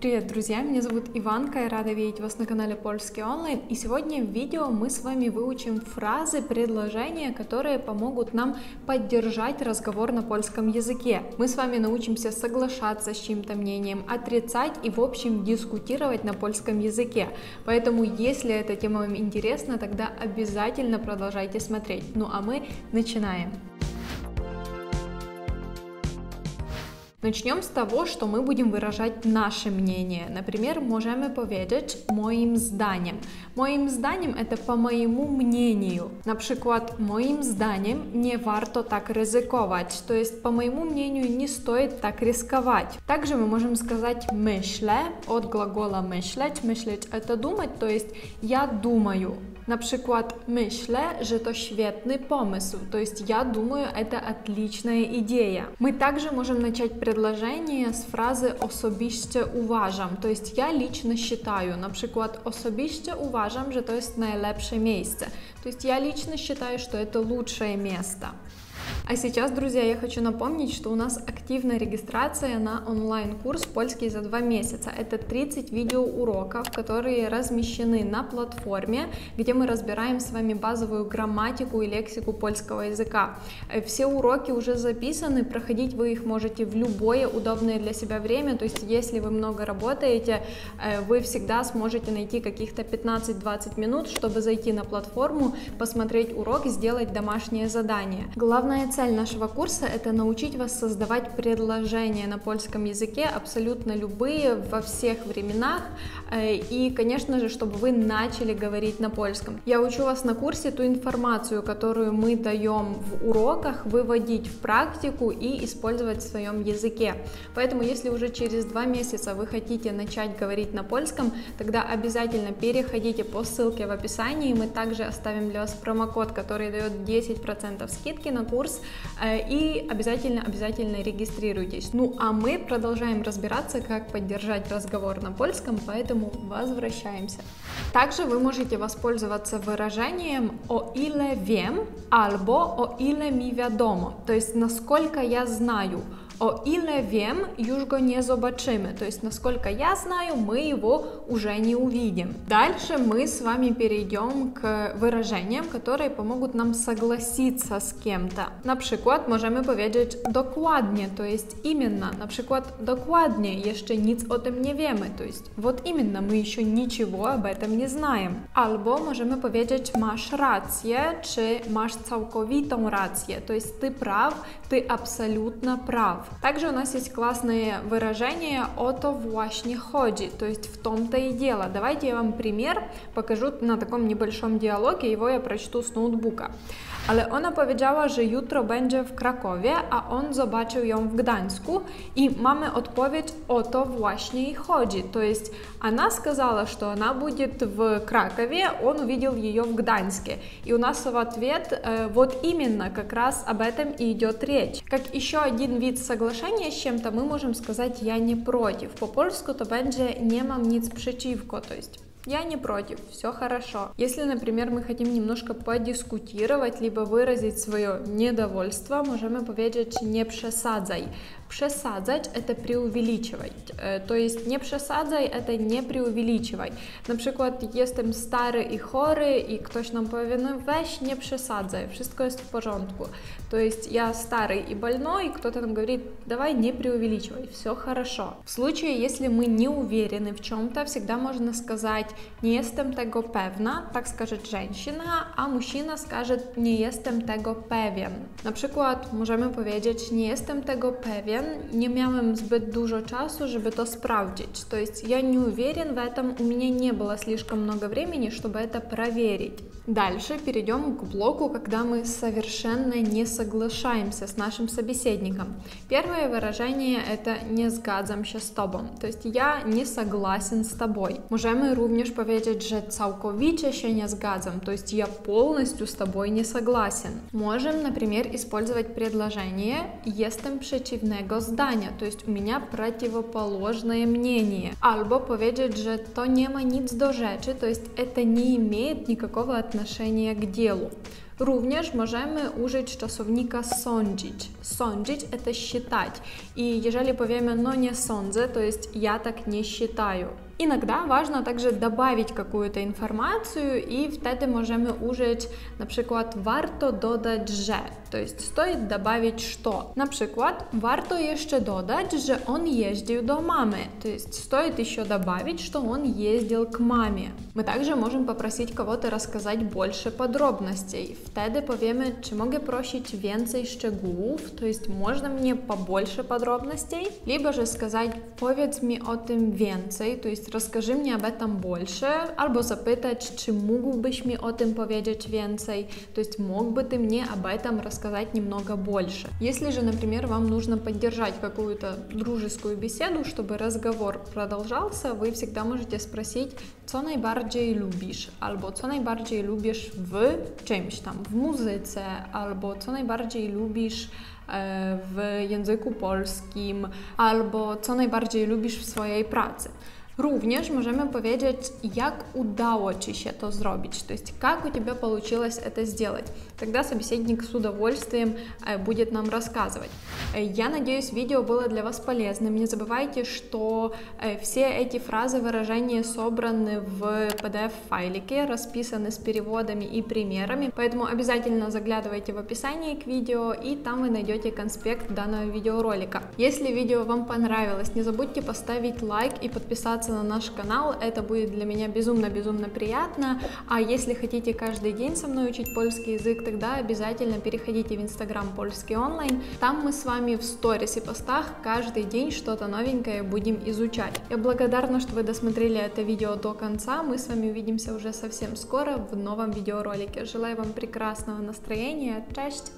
Привет, друзья! Меня зовут Иванка, я рада видеть вас на канале Польский онлайн. И сегодня в видео мы с вами выучим фразы, предложения, которые помогут нам поддержать разговор на польском языке. Мы с вами научимся соглашаться с чьим-то мнением, отрицать и, в общем, дискутировать на польском языке. Поэтому, если эта тема вам интересна, тогда обязательно продолжайте смотреть. Ну а мы начинаем. Начнем с того, что мы будем выражать наше мнение. Например, можemy powiedzieć moim zdaniem. Moim zdaniem это по моему мнению. На przykład, moim zdaniem не warto так ризиковать. То есть, по моему мнению, не стоит так рисковать. Также мы можем сказать myślę от глагола myśleć. Myśleć это думать, то есть я думаю. На przykład myślę, że to świetny pomysł, то есть я думаю, это отличная идея. Мы также можем начать предложение с фразы особисто uważam, то есть я лично считаю, на przykład особисто uważam, że to jest najlepsze miejsce, то есть я лично считаю, что это лучшее место. А сейчас, друзья, я хочу напомнить, что у нас активная регистрация на онлайн-курс «Польский за два месяца». Это 30 видеоуроков, которые размещены на платформе, где мы разбираем с вами базовую грамматику и лексику польского языка. Э, все уроки уже записаны, проходить вы их можете в любое удобное для себя время, то есть если вы много работаете, э, вы всегда сможете найти каких-то 15-20 минут, чтобы зайти на платформу, посмотреть урок и сделать домашнее задание. Главное цель нашего курса – это научить вас создавать предложения на польском языке, абсолютно любые, во всех временах, э, и, конечно же, чтобы вы начали говорить на польском. Я учу вас на курсе ту информацию, которую мы даем в уроках, выводить в практику и использовать в своем языке. Поэтому, если уже через два месяца вы хотите начать говорить на польском, тогда обязательно переходите по ссылке в описании, мы также оставим для вас промокод, который дает 10% скидки на курс, Э, и обязательно-обязательно регистрируйтесь. Ну а мы продолжаем разбираться, как поддержать разговор на польском, поэтому возвращаемся. Также вы можете воспользоваться выражением «о ile wiem» albo «o ile mi wiadomo», то есть «насколько я знаю», о ile wiem, już go nie zobaczymy. То есть, насколько я знаю, мы его уже не увидим. Дальше мы с вами перейдем к выражениям, которые помогут нам согласиться с кем-то. На przykład możemy powiedzieć dokładnie, to jest именно. На przykład dokładnie, jeszcze nic o tym nie wiemy. To jest вот именно, мы еще ничего об этом не знаем. Albo możemy powiedzieć masz rację, czy masz całkowitą rację. To jest ty praw, ty absolutna praw. Также у нас есть классные выражения «о то właśnie chodzi», то есть «в том-то и дело». Давайте я вам пример покажу на таком небольшом диалоге, его я прочту с ноутбука. Ale ona powiedziała, że jutro będzie w Krakowie, a on zobaczył ją w Gdańsku i mamy odpowiedź o to właśnie i chodzi. To jest она сказала, что она будет в Кракове, он увидел ее в Гданьске. И у нас в ответ э, вот именно как раз об этом и идет речь. Как еще один вид соглашения с чем-то мы можем сказать «я не против». По-польску то będzie «nie mam nic przeciwko», то есть я не против, все хорошо. Если, например, мы хотим немножко подискутировать, либо выразить свое недовольство, можemy powiedzieć nie przesadzaj. Przesadzać – это преувеличивать. То есть не przesadzaj – это не преувеличивай. Jestem stary i chory i ktoś nam powie, no weź nie przesadzaj, wszystko jest w porządku. То есть я старый и больной, и кто-то нам говорит, давай не преувеличивай, все хорошо. В случае, если мы не уверены в чем-то, всегда можно сказать nie jestem tego pewna, tak skaże женщина, a mужчина скажет nie jestem tego pewien. Na przykład możemy powiedzieć nie jestem tego pewien, nie miałem zbyt dużo czasu, żeby to sprawdzić. То есть я не уверен в этом, у меня не было слишком много времени, чтобы это проверить. Дальше перейдем к блоку, когда мы совершенно не соглашаемся с нашим собеседником. Первое выражение это не zgadzam się z tobą, то есть я не согласен с тобой. Możemy również powiedzieć, że całkowicie się nie zgadzam, то есть я полностью с тобой не согласен. Можем, например, использовать предложение jestem przeciwnego zdania, то есть у меня противоположное мнение. Powiedzieć, że to nie ma nic do rzeczy, то есть это не имеет никакого отношения к делу. Również możemy użyć czasownika sądzić. Sądzić – это считать. И jeżeli powiemy no nie sądzę, to есть я так не считаю. Иногда важно также добавить какую-то информацию, и вtedy możemy użyć na przykład warto dodać że, to jest стоит добавить что. Przykład warto jeszcze dodać, że on jeździł do mamy, то есть стоит еще добавить, что он ездил к маме. Мы также можем попросить кого-то рассказать больше подробностей. Wtedy powiemy, czy mogę prosić więcej szczegółów, to есть можно мне побольше подробностей, либо же сказать powiedz mi o tym więcej, to jest rozkaży mi об этом больше, albo zapytać, czy mógłbyś mi o tym powiedzieć więcej, то есть мог бы ты мне об этом рассказать немного больше. Если же, например, вам нужно поддержать какую-то дружескую беседу, чтобы разговор продолжался, вы всегда можете sпросить, co najbardziej lubisz, albo co najbardziej lubisz w czymś tam, w muzyce, albo co najbardziej lubisz w języku polskim, albo co najbardziej lubisz w swojej pracy. Również możemy powiedzieć, jak udało Ci się to zrobić, то есть как у тебя получилось это сделать. Тогда собеседник с удовольствием будет нам рассказывать. Я надеюсь, видео было для вас полезным. Не забывайте, что все эти фразы, выражения собраны в PDF-файлике, расписаны с переводами и примерами, поэтому обязательно заглядывайте в описание к видео, и там вы найдете конспект данного видеоролика. Если видео вам понравилось, не забудьте поставить лайк и подписаться подписаться на наш канал, это будет для меня безумно-безумно приятно. А если хотите каждый день со мной учить польский язык, тогда обязательно переходите в инстаграм польский онлайн. Там мы с вами в сторис и постах каждый день что-то новенькое будем изучать. Я благодарна, что вы досмотрели это видео до конца. Мы с вами увидимся уже совсем скоро в новом видеоролике. Желаю вам прекрасного настроения. Честь!